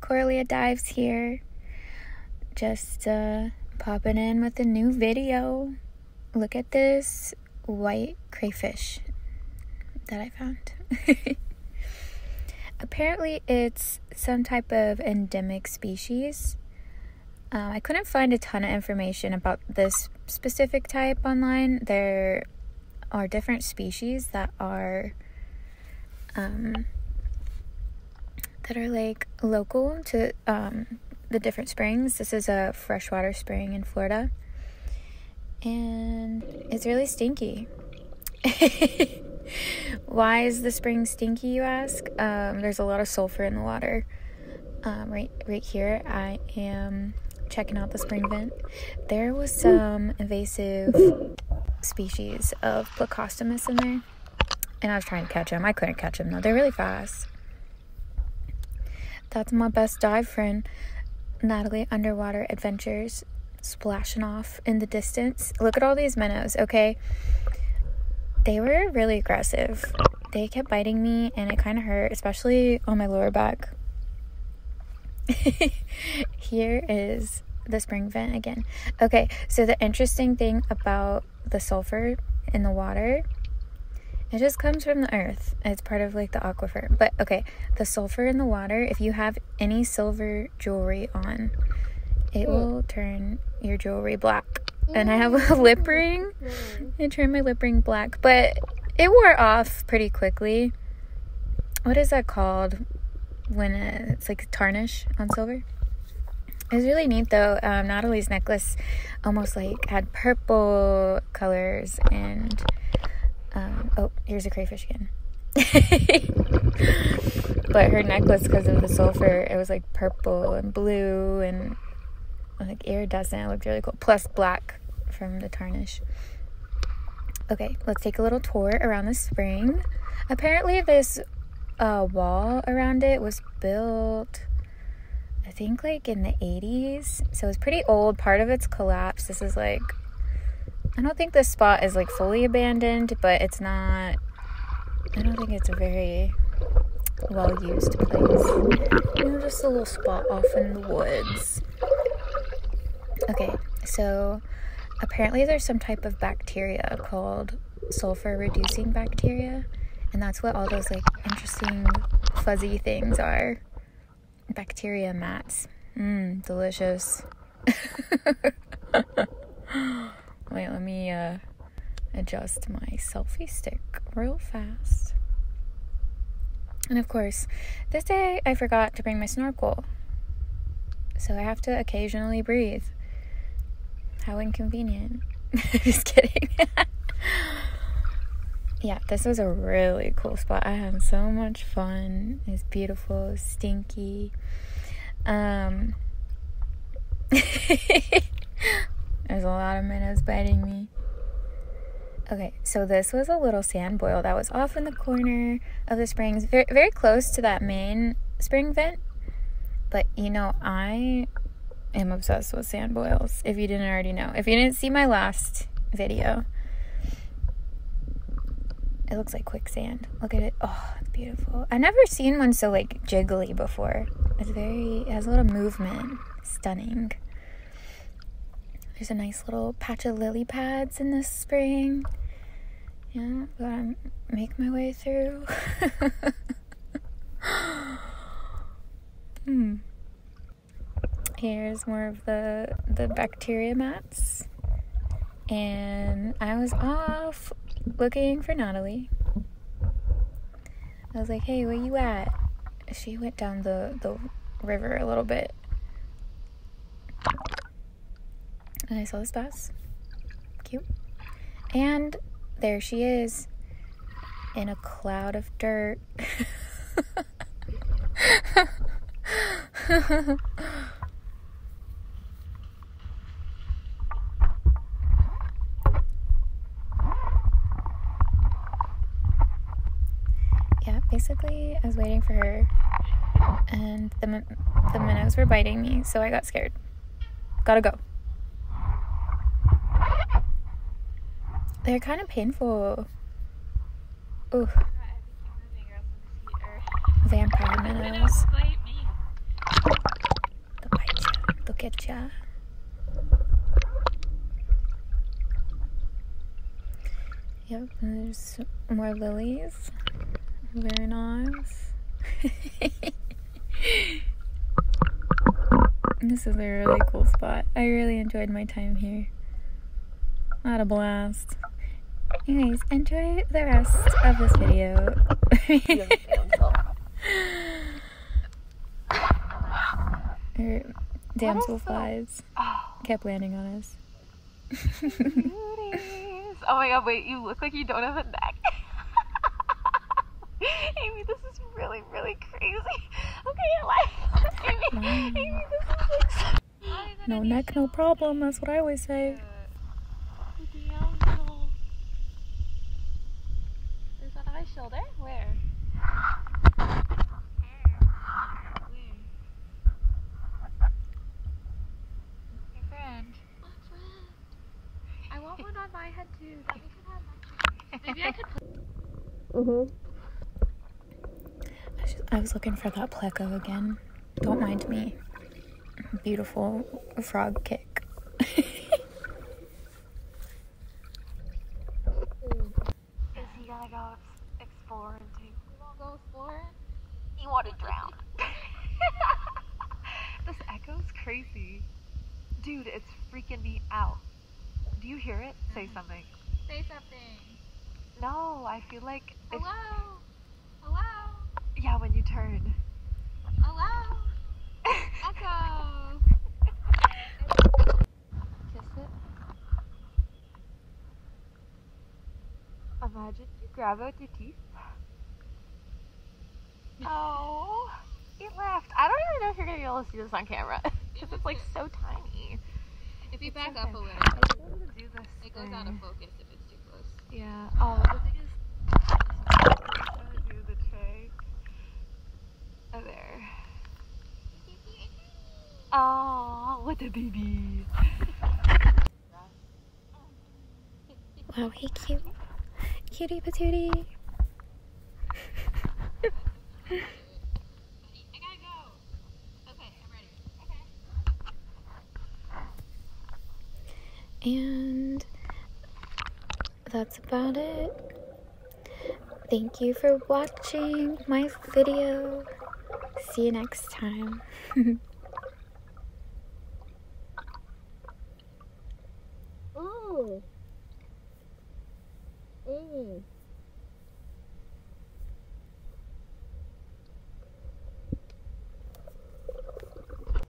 Coralia Dives here. Just uh, popping in with a new video. Look at this white crayfish that I found. Apparently, it's some type of endemic species. Uh, I couldn't find a ton of information about this specific type online. There are different species that are um, that are like local to um, the different springs. This is a freshwater spring in Florida, and it's really stinky. Why is the spring stinky, you ask? Um, there's a lot of sulfur in the water. Um, right, right here, I am checking out the spring vent. There was some invasive species of Plecostomus in there, and I was trying to catch them. I couldn't catch them though. They're really fast. That's my best dive friend, Natalie Underwater Adventures, splashing off in the distance. Look at all these minnows, okay? They were really aggressive. They kept biting me and it kind of hurt, especially on my lower back. Here is the spring vent again. Okay, so the interesting thing about the sulfur in the water it just comes from the earth. It's part of like the aquifer. But okay, the sulfur in the water, if you have any silver jewelry on, it will turn your jewelry black. And I have a lip ring. It turned my lip ring black, but it wore off pretty quickly. What is that called when it's like tarnish on silver? It was really neat though. Um, Natalie's necklace almost like had purple colors and um, oh, here's a crayfish again. but her necklace, because of the sulfur, it was like purple and blue and like iridescent. It looked really cool. Plus black from the tarnish. Okay, let's take a little tour around the spring. Apparently, this uh, wall around it was built, I think, like in the 80s. So it's pretty old. Part of it's collapsed. This is like I don't think this spot is like fully abandoned, but it's not. I don't think it's a very well used place. You know, just a little spot off in the woods. Okay, so apparently there's some type of bacteria called sulfur reducing bacteria, and that's what all those like interesting fuzzy things are. Bacteria mats. Mmm, delicious. Wait, let me uh, adjust my selfie stick real fast. And of course, this day I forgot to bring my snorkel. So I have to occasionally breathe. How inconvenient. Just kidding. yeah, this was a really cool spot. I had so much fun. It's beautiful, stinky. Um There's a lot of minnows biting me. Okay, so this was a little sand boil that was off in the corner of the springs, very, very close to that main spring vent. But you know, I am obsessed with sand boils, if you didn't already know. If you didn't see my last video, it looks like quicksand. Look at it. Oh, beautiful. I've never seen one so like jiggly before. It's very, it has a lot of movement. Stunning. There's a nice little patch of lily pads in the spring. Yeah, gotta make my way through. hmm. Here's more of the the bacteria mats. And I was off looking for Natalie. I was like, hey, where you at? She went down the, the river a little bit. And I saw this bus. Cute. And there she is in a cloud of dirt. yeah, basically, I was waiting for her, and the, the minnows were biting me, so I got scared. Gotta go. They're kind of painful. Ooh. Vampire minnows. Look at ya. Yep, and there's more lilies. Very nice. this is a really cool spot. I really enjoyed my time here. Not a blast. Anyways, enjoy the rest of this video. Or damsel flies oh. kept landing on us. oh my god, wait, you look like you don't have a neck. Amy, this is really, really crazy. Okay, like, Amy, Amy, this is like so- No neck, no problem. That's what I always say. There's on my shoulder? Where? Your friend. I want one on my head too. That we could have Maybe I could put mm-hmm. I was, I was looking for that pleco again. Don't mind me. Beautiful frog kick. Is he gonna go ex- exploring too? You wanna go exploring? You wanna drown? this echo's crazy. Dude, it's freaking me out. Do you hear it? Say uh-huh. something. Say something. No, I feel like it's, Hello? Hello? yeah, when you turn. Hello? Echo. Kiss it. Imagine you grab it with your teeth. Oh, it left. I don't even know if you're gonna be able to see this on camera because it's like so tiny. If you back It's up okay. a little, I was able to do this it goes out of focus if it's too close. Yeah. Oh, the thing is, I'm trying to do the trick. Oh, there. Oh, what a baby. Wow, he cute. Cutie patootie. I gotta go. Okay, I'm ready. Okay. And that's about it. Thank you for watching my video. See you next time.